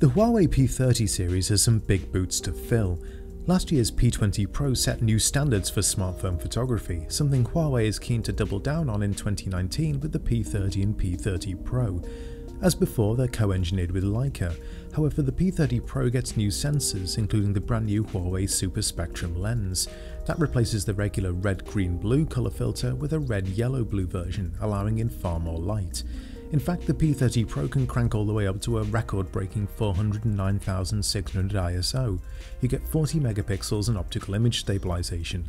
The Huawei P30 series has some big boots to fill. Last year's P20 Pro set new standards for smartphone photography, something Huawei is keen to double down on in 2019 with the P30 and P30 Pro. As before, they're co-engineered with Leica, however the P30 Pro gets new sensors, including the brand new Huawei Super Spectrum lens. That replaces the regular red-green-blue colour filter with a red-yellow-blue version, allowing in far more light. In fact, the P30 Pro can crank all the way up to a record-breaking 409,600 ISO. You get 40 megapixels and optical image stabilization.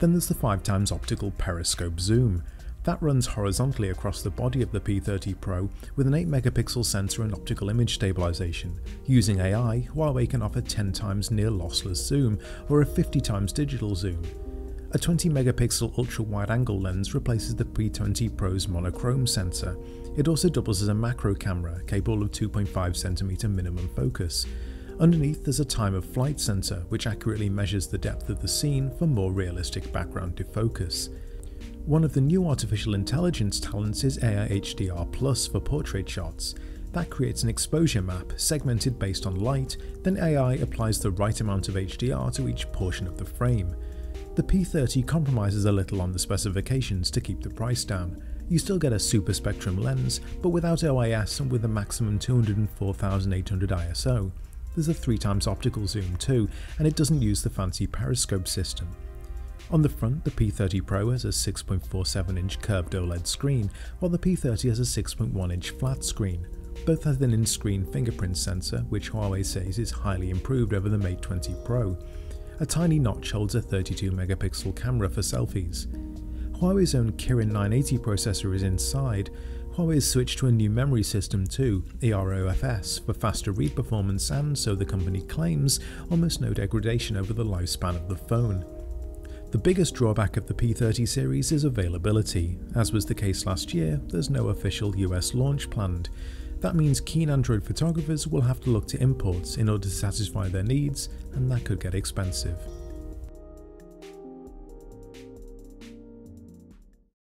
Then there's the 5x optical periscope zoom. That runs horizontally across the body of the P30 Pro with an 8 megapixel sensor and optical image stabilization. Using AI, Huawei can offer 10 times near lossless zoom or a 50 times digital zoom. A 20 megapixel ultra wide angle lens replaces the P20 Pro's monochrome sensor. It also doubles as a macro camera, capable of 2.5cm minimum focus. Underneath there's a time of flight sensor, which accurately measures the depth of the scene for more realistic background defocus. One of the new artificial intelligence talents is AI HDR Plus for portrait shots. That creates an exposure map, segmented based on light, then AI applies the right amount of HDR to each portion of the frame. The P30 compromises a little on the specifications to keep the price down. You still get a super spectrum lens, but without OIS and with a maximum 204,800 ISO. There's a 3x optical zoom too, and it doesn't use the fancy periscope system. On the front, the P30 Pro has a 6.47 inch curved OLED screen, while the P30 has a 6.1 inch flat screen. Both have an in-screen fingerprint sensor, which Huawei says is highly improved over the Mate 20 Pro. A tiny notch holds a 32 megapixel camera for selfies. Huawei's own Kirin 980 processor is inside. Huawei has switched to a new memory system too, EROFS, for faster read performance and, so the company claims, almost no degradation over the lifespan of the phone. The biggest drawback of the P30 series is availability. As was the case last year, there's no official US launch planned. That means keen Android photographers will have to look to imports in order to satisfy their needs, and that could get expensive.